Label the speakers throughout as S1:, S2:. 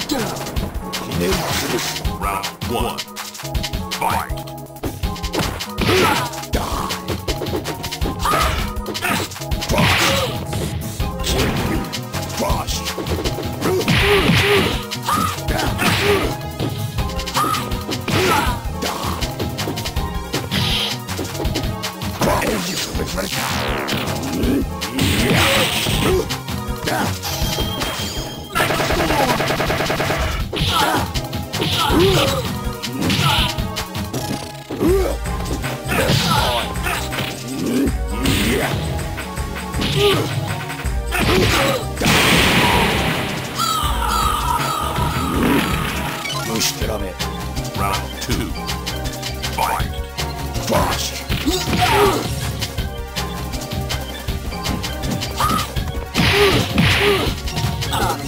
S1: Power down! Round one. Fight! Die! you Round two. Fight. Frost. Uh.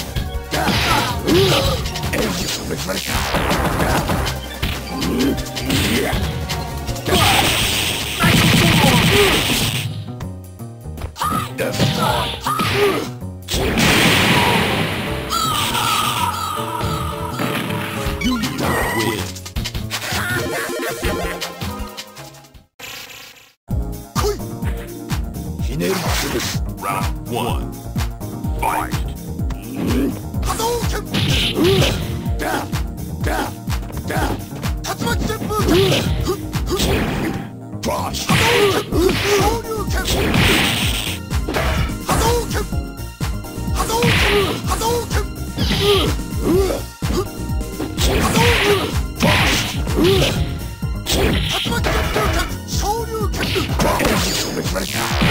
S1: Let's go.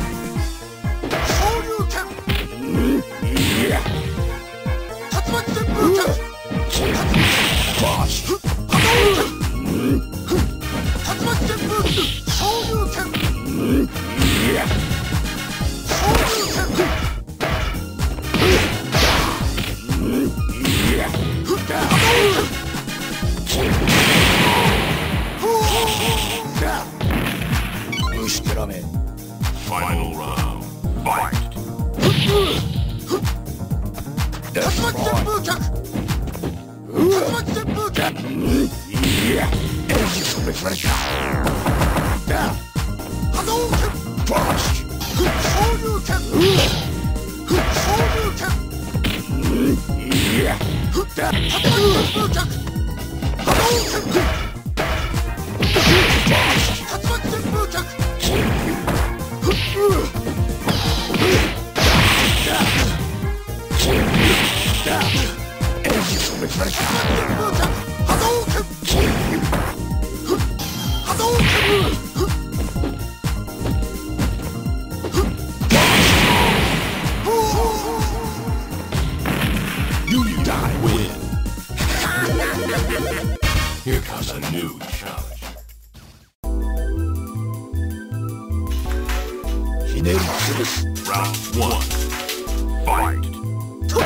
S1: 竜脚 round one, fight! Ugh!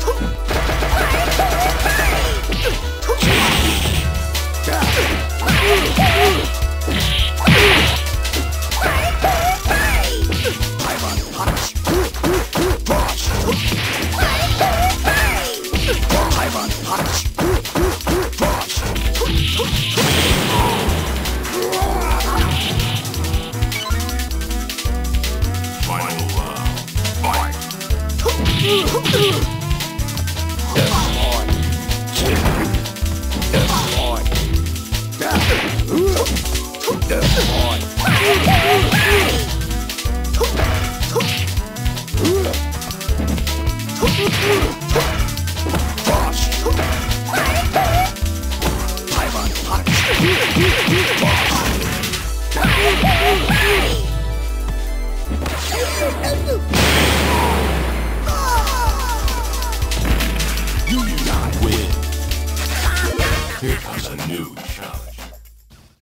S1: Hmph! Oh, Anuj.